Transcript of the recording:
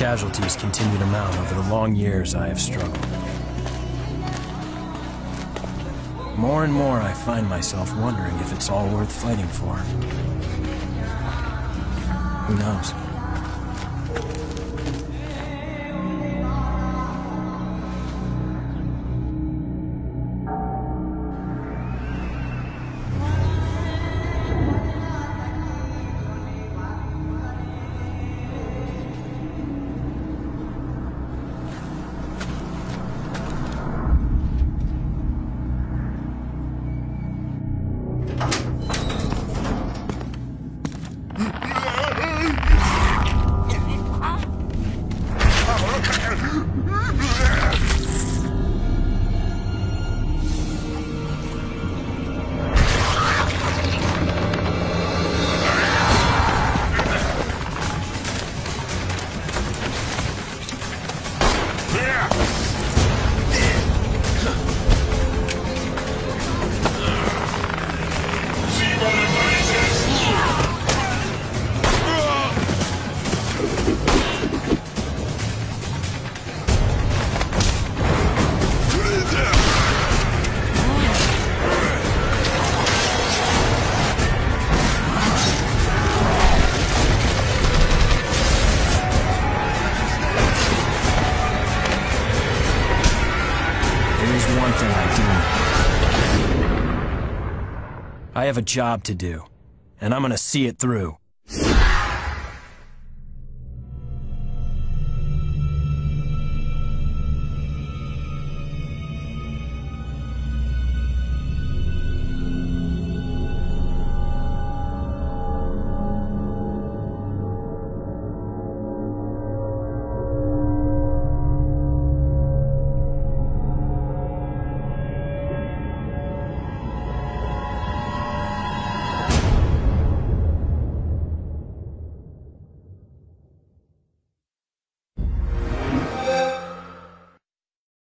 casualties continue to mount over the long years I have struggled. More and more I find myself wondering if it's all worth fighting for. Who knows? One thing I do. I have a job to do, and I'm gonna see it through.